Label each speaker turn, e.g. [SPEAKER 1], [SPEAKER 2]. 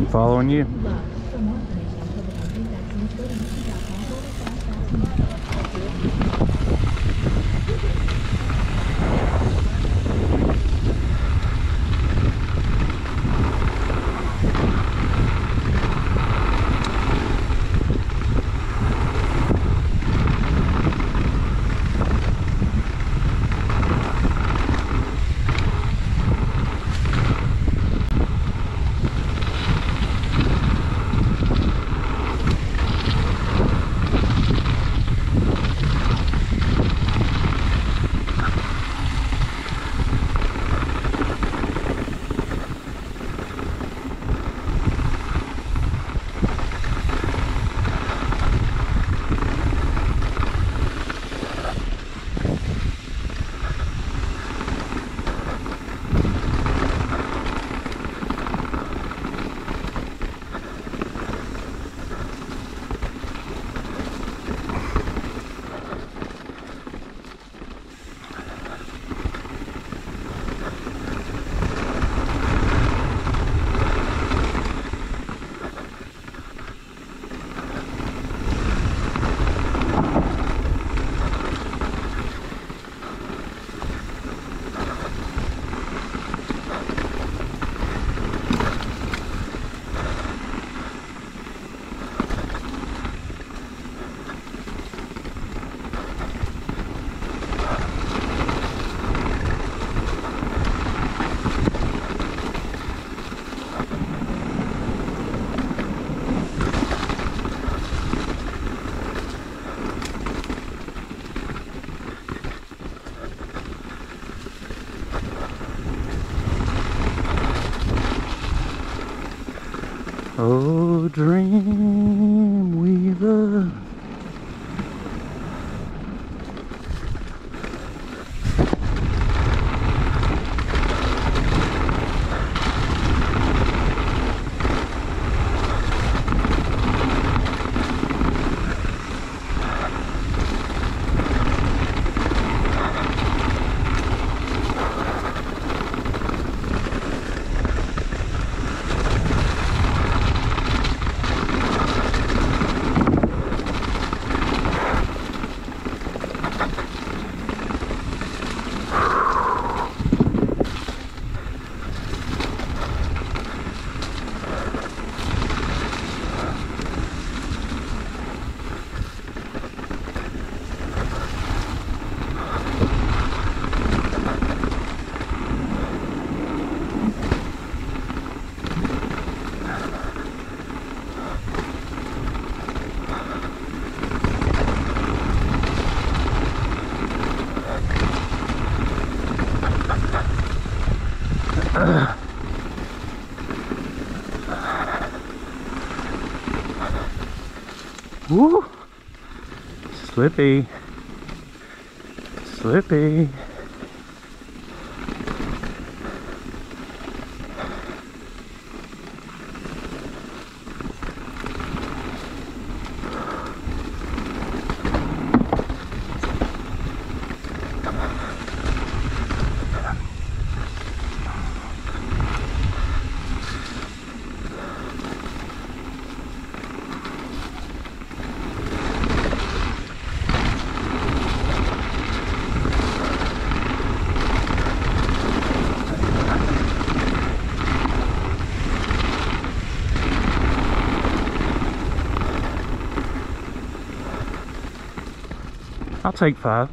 [SPEAKER 1] I'm following you. Oh, dream weaver. Woo! Slippy. Slippy. I'll take five.